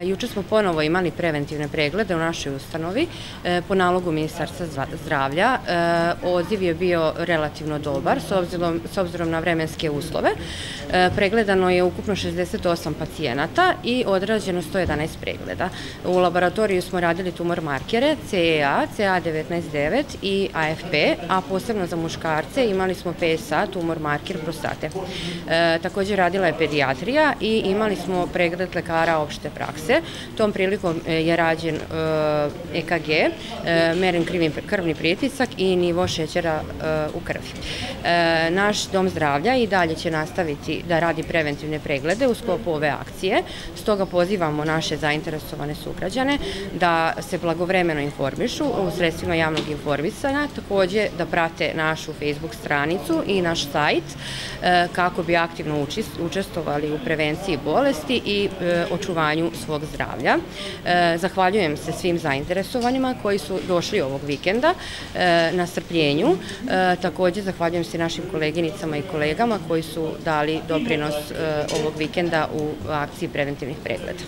Juče smo ponovo imali preventivne preglede u našoj ustanovi e, po nalogu Ministarstva zdravlja. E, odziv je bio relativno dobar s obzirom, s obzirom na vremenske uslove. E, pregledano je ukupno 68 pacijenata i odrađeno 111 pregleda. U laboratoriju smo radili tumor markere CEA, CA199 i AFP, a posebno za muškarce imali smo PSA, tumor marker prostate. Takođe radila je pedijatrija i imali smo pregled lekara opšte prakse prakse. Tom prilikom e, je rađen EKG, e e, meren krvni pritisak i nivo šećera u krvi. Naš dom zdravlja i dalje će nastaviti da radi preventivne preglede u sklopu ove akcije, stoga pozivamo naše zainteresovane sugrađane da se blagovremeno informišu u sredstvima javnog informisanja, takođe da prate našu Facebook stranicu i naš sajt kako bi aktivno učestovali u prevenciji bolesti i očuvanju svog zdravlja. E, zahvaljujem se svim zainteresovanima koji su došli ovog vikenda e, na strpljenju. E, takođe zahvaljujem se našim koleginicama i kolegama koji su dali doprinos ovog vikenda u akciji preventivnih pregleda.